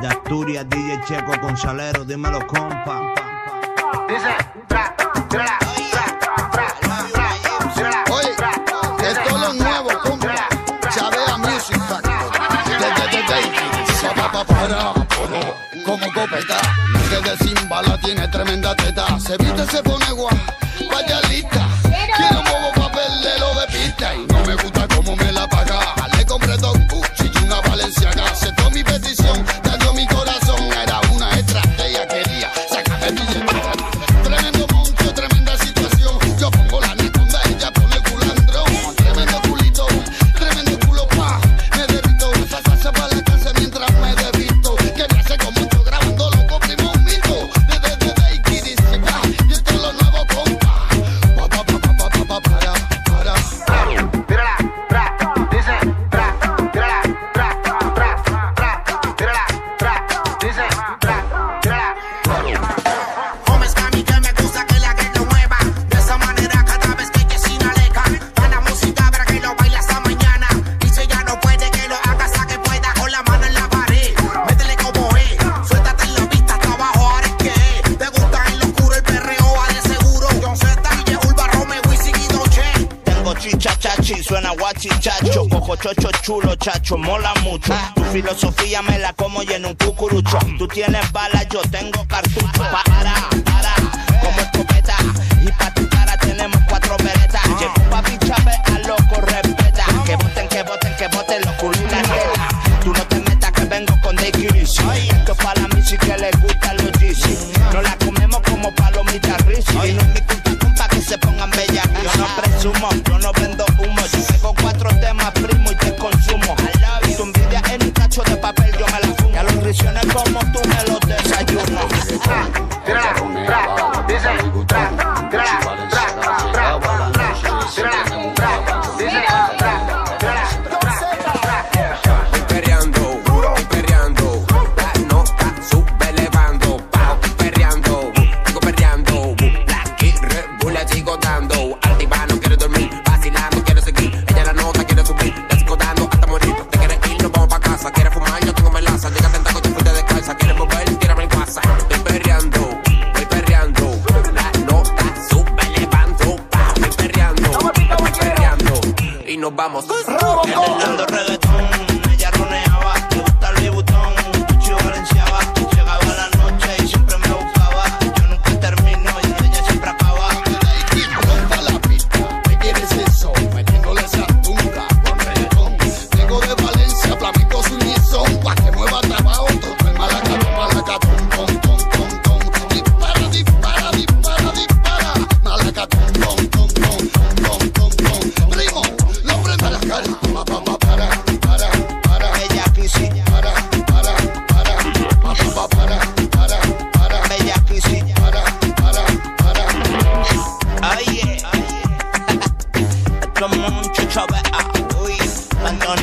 de Asturias, DJ Checo Gonzalero, dímelo compa. Dice, tra, tra, tra, esto es lo nuevo, Como copeta, que de cimbala tiene tremenda teta. Se viste, se pone guapa. Hago chicha chachi, suena guachi chacho. Cojo chocho chulo, chacho, mola mucho. Tu filosofía me la como y en un cucurucho. Tú tienes balas, yo tengo cartucho. Para, para, como escopeta. Y para tu cara tenemos cuatro veretas. Llegó papi Chávez a loco, respeta. Que voten, que voten, que voten los culos Tú no te metas que vengo con Dickies. Esto para mí sí que le Yo no vendo humo, yo hago cuatro temas, primo, y te consumo. Y tu envidia en un cacho de papel, yo me la fumo. Y a los prisiones como tú me los desayuno. Tra, tra, tra, dice, tra. nos vamos. le monde, tu travailles à oui. Maintenant,